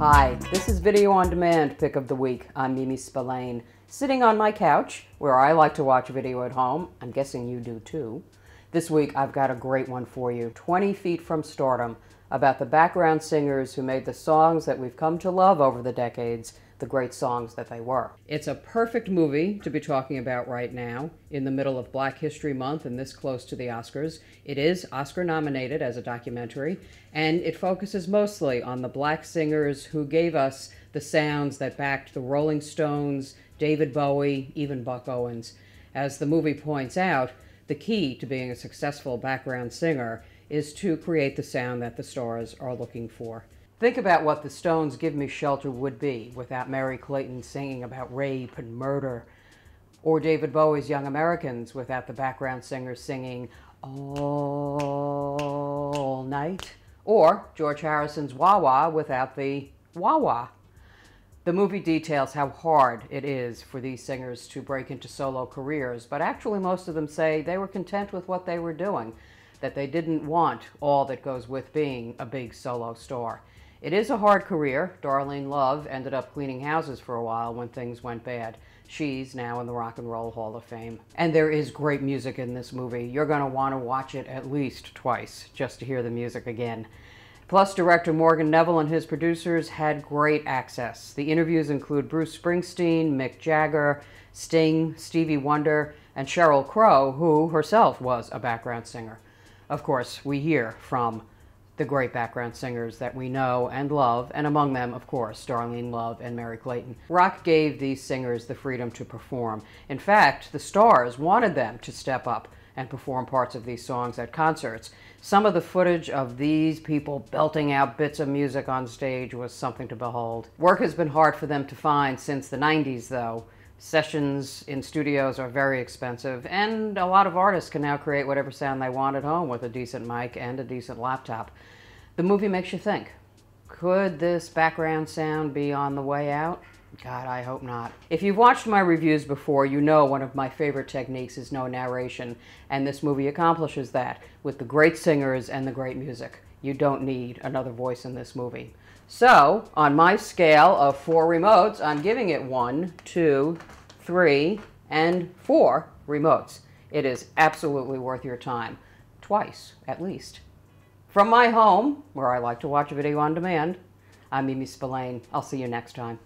Hi, this is Video on Demand Pick of the Week. I'm Mimi Spillane, sitting on my couch where I like to watch video at home. I'm guessing you do too. This week I've got a great one for you 20 Feet from Stardom about the background singers who made the songs that we've come to love over the decades the great songs that they were. It's a perfect movie to be talking about right now, in the middle of Black History Month and this close to the Oscars. It is Oscar nominated as a documentary, and it focuses mostly on the black singers who gave us the sounds that backed the Rolling Stones, David Bowie, even Buck Owens. As the movie points out, the key to being a successful background singer is to create the sound that the stars are looking for. Think about what the Stones' Give Me Shelter would be without Merry Clayton singing about rape and murder, or David Bowie's Young Americans without the background singers singing all night, or George Harrison's Wah Wah without the wah wah. The movie details how hard it is for these singers to break into solo careers, but actually, most of them say they were content with what they were doing, that they didn't want all that goes with being a big solo star. It is a hard career. Darlene Love ended up cleaning houses for a while when things went bad. She's now in the Rock and Roll Hall of Fame. And there is great music in this movie. You're going to want to watch it at least twice just to hear the music again. Plus, director Morgan Neville and his producers had great access. The interviews include Bruce Springsteen, Mick Jagger, Sting, Stevie Wonder, and Sheryl Crow, who herself was a background singer. Of course, we hear from the great background singers that we know and love, and among them, of course, Darlene Love and Merry Clayton. Rock gave these singers the freedom to perform. In fact, the stars wanted them to step up and perform parts of these songs at concerts. Some of the footage of these people belting out bits of music on stage was something to behold. Work has been hard for them to find since the 90s, though. Sessions in studios are very expensive, and a lot of artists can now create whatever sound they want at home with a decent mic and a decent laptop. The movie makes you think could this background sound be on the way out? God, I hope not. If you've watched my reviews before, you know one of my favorite techniques is no narration, and this movie accomplishes that with the great singers and the great music. You don't need another voice in this movie. So, on my scale of four remotes, I'm giving it one, two, three, and four remotes. It is absolutely worth your time. Twice, at least. From my home, where I like to watch a video on demand, I'm Mimi Spillane. I'll see you next time.